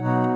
you